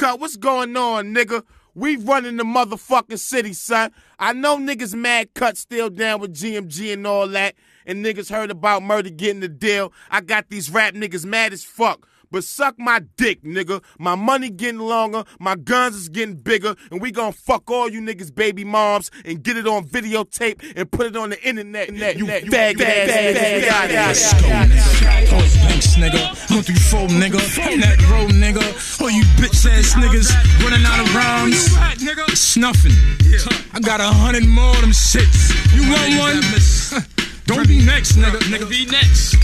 cut. What's going on, nigga? We running the motherfucking city, son. I know niggas mad cut still down with GMG and all that, and niggas heard about murder getting the deal. I got these rap niggas mad as fuck. But suck my dick, nigga. My money getting longer, my guns is getting bigger, and we gonna fuck all you niggas baby moms and get it on videotape and put it on the internet. You fag ass Point blanks, nigga. One through four, nigga. I'm that road, nigga. All you bitch ass niggas running out of rhymes. Snuffing. I got a hundred more of them shits. You want one? Don't be next, nigga. Nigga, be next.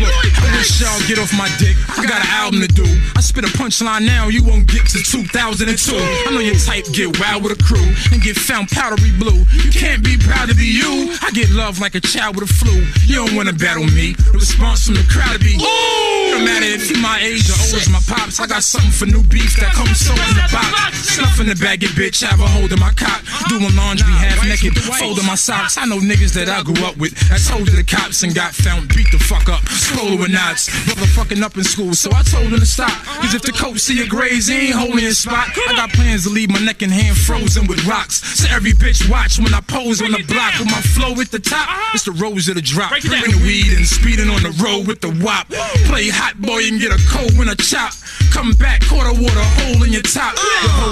Look, I wish y'all get off my dick. I got an album to do. I spit a punchline now, you won't get to 2002. I know your type get wild with a crew and get found powdery blue. You can't be proud to be you. I get love like a child with a flu. You don't wanna battle me. The response from the crowd to be, no matter if you my age or old as my pops. I got something for new beef that comes so in the box. Snuff in the bag, it bitch. Have a hold of my cock. Doing laundry half naked, folding my socks. I know niggas that I grew up with. I told to the cops and got found beat the fuck up. With knots. Brother fucking up in school, so I told him to stop. Cause if the coach see your grades, he ain't holding his spot. I got plans to leave my neck and hand frozen with rocks. So every bitch watch when I pose on the block with my flow at the top. It's the rose of the drop. Bring the weed and speeding on the road with the wop. Play hot boy and get a cold when I chop. Come back, quarter water hole in your top.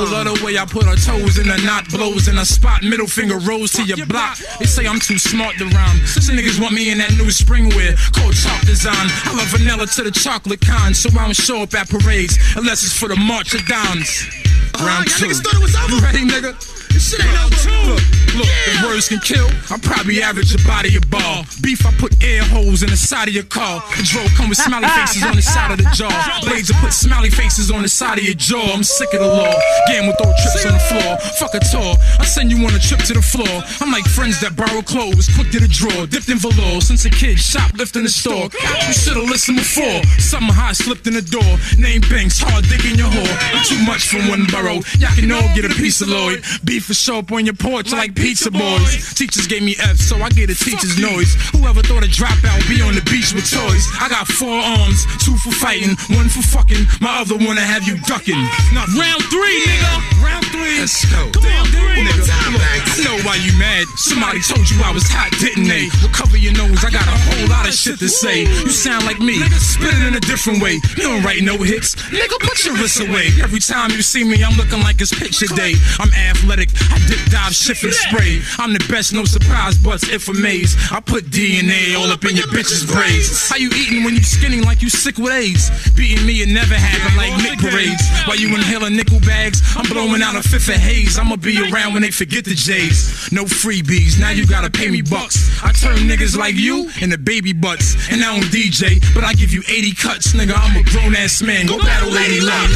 The whole other way I put her toes in the knot, blows in a spot. Middle finger rose to your block. They say I'm too smart to rhyme. Some niggas want me in that new spring wear, cold chalk design. I love vanilla to the chocolate kind, so I don't show up at parades unless it's for the March of Dimes. Uh-huh, Round two. You ready, nigga? This shit ain't no two. Look, the words can kill. I probably average a body of ball. Beef, I put air holes in the side of your car. Draw come with smiley faces on the side of the jaw. Blades, I put smiley faces on the side of your jaw. I'm sick of the law. Game with throw trips on the floor. Fuck a tour. I send you on a trip to the floor. I'm like friends that borrow clothes, quick to the drawer, dipped in velour. Since a kid, shoplifting the store. You should've listened before. Something hot slipped in the door. Name banks, hard dick in your whore. I'm too much from one borough. Y'all can all get a piece of Lloyd. Beef for show up on your porch like pizza Teachers gave me F, so I get a teacher's noise. Whoever thought a dropout be on the beach with toys? I got four arms, two for fighting, one for fucking. My other one to have you ducking. Round three, nigga. Round three. Let's go. Come on, three. Nigga, I know why you mad. Somebody told you I was hot, didn't they? Well, cover your nose. I got a whole lot of shit to say. You sound like me. Spit it in a different way. You don't write no hits. Nigga, put your wrist away. Every time you see me, I'm looking like it's picture day. I'm athletic. I dip, dive, shift, and spray. I'm the best, no surprise, but if amazed. I put DNA all up in your bitch's braids. How you eating when you skinning like you sick with AIDS? Beating me, it never happened like Nick parades. While you inhaling nickel bags, I'm blowing out a fifth of haze. I'ma be around when they forget the J's. No freebies, now you gotta pay me bucks. I turn niggas like you into baby butts. And now I don't DJ, but I give you 80 cuts, nigga. I'm a grown ass man. Go battle Lady Luck.